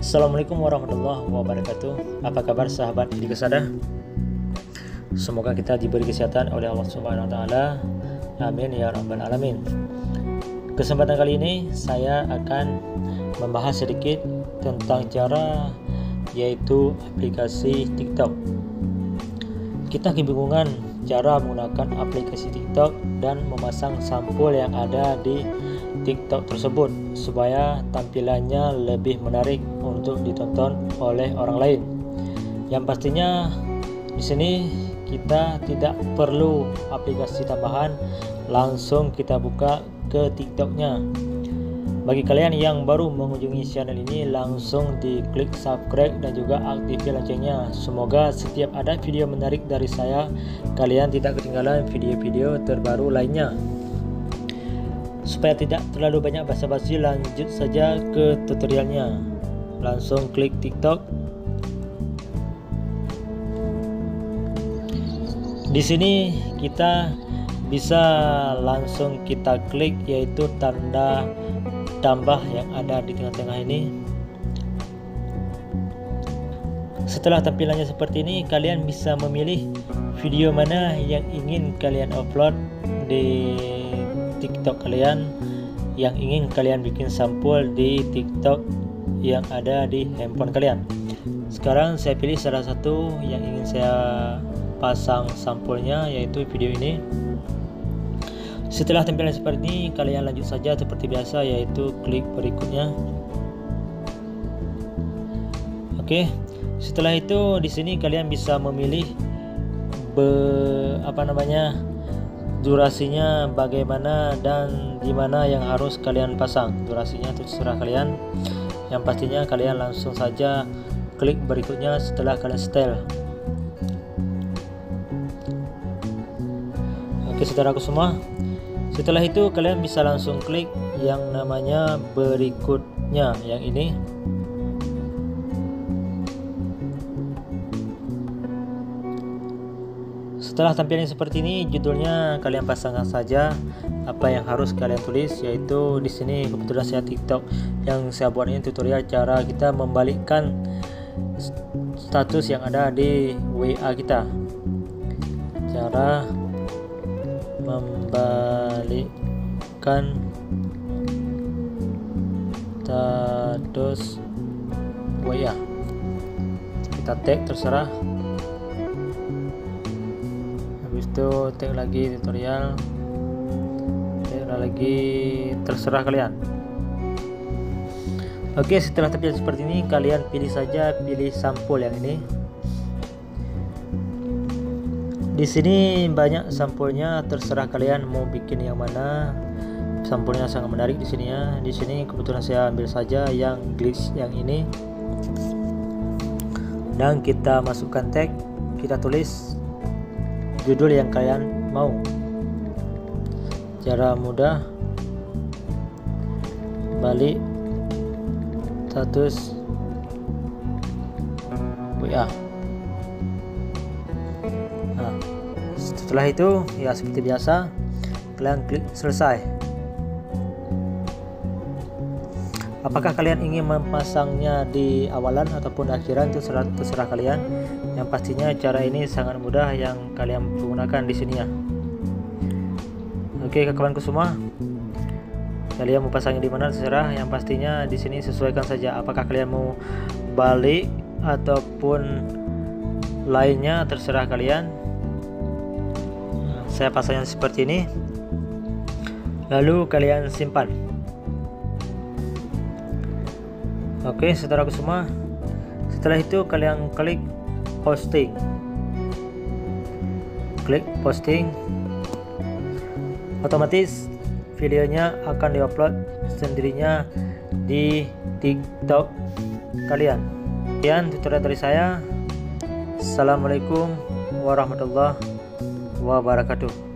Assalamualaikum warahmatullahi wabarakatuh. Apa kabar sahabat di kesada? Semoga kita diberi kesehatan oleh Allah Subhanahu wa taala. Amin ya rabbal alamin. Kesempatan kali ini saya akan membahas sedikit tentang cara yaitu aplikasi TikTok. Kita kebingungan cara menggunakan aplikasi TikTok dan memasang sampul yang ada di TikTok tersebut supaya tampilannya lebih menarik untuk ditonton oleh orang lain. Yang pastinya di sini kita tidak perlu aplikasi tambahan, langsung kita buka ke TikToknya. Bagi kalian yang baru mengunjungi channel ini langsung diklik subscribe dan juga aktifkan loncengnya. Semoga setiap ada video menarik dari saya kalian tidak ketinggalan video-video terbaru lainnya. Supaya tidak terlalu banyak basa-basi lanjut saja ke tutorialnya. Langsung klik TikTok. Di sini kita bisa langsung kita klik yaitu tanda tambah yang ada di tengah-tengah ini setelah tampilannya seperti ini kalian bisa memilih video mana yang ingin kalian upload di tiktok kalian yang ingin kalian bikin sampul di tiktok yang ada di handphone kalian sekarang saya pilih salah satu yang ingin saya pasang sampulnya yaitu video ini setelah tampilan seperti ini, kalian lanjut saja seperti biasa yaitu klik berikutnya. Oke. Setelah itu di sini kalian bisa memilih be, apa namanya? Durasinya bagaimana dan di mana yang harus kalian pasang. Durasinya itu terserah kalian. Yang pastinya kalian langsung saja klik berikutnya setelah kalian setel. Oke, saudaraku semua, setelah itu kalian bisa langsung klik yang namanya berikutnya yang ini setelah tampilan seperti ini judulnya kalian pasangkan saja apa yang harus kalian tulis yaitu di sini kebetulan saya TikTok yang saya buat ini tutorial cara kita membalikkan status yang ada di WA kita. Cara membalikkan status WA kita tag terserah habis itu tag lagi tutorial. Tag lagi terserah kalian. Oke setelah terjadi seperti ini kalian pilih saja pilih sampul yang ini. Di sini banyak sampulnya terserah kalian mau bikin yang mana. Sampulnya sangat menarik di sini ya. Di sini kebetulan saya ambil saja yang glitch yang ini. Dan kita masukkan tag kita tulis judul yang kalian mau. Cara mudah. Balik. Status. WA setelah itu ya seperti biasa kalian klik selesai apakah kalian ingin memasangnya di awalan ataupun akhiran? Itu terserah, terserah kalian. Yang pastinya cara ini sangat mudah yang kalian gunakan di sini ya. Oke kawanku semua. Kalian mau pasangnya di mana? Terserah. Yang pastinya di sini sesuaikan saja. Apakah kalian mau balik ataupun lainnya terserah kalian. Saya pasangnya seperti ini. Lalu kalian simpan oke saudaraku semua. Setelah itu kalian klik posting. Klik posting. Otomatis videonya akan diupload sendirinya di tiktok kalian. Sekian tutorial dari saya. Assalamualaikum warahmatullahi wabarakatuh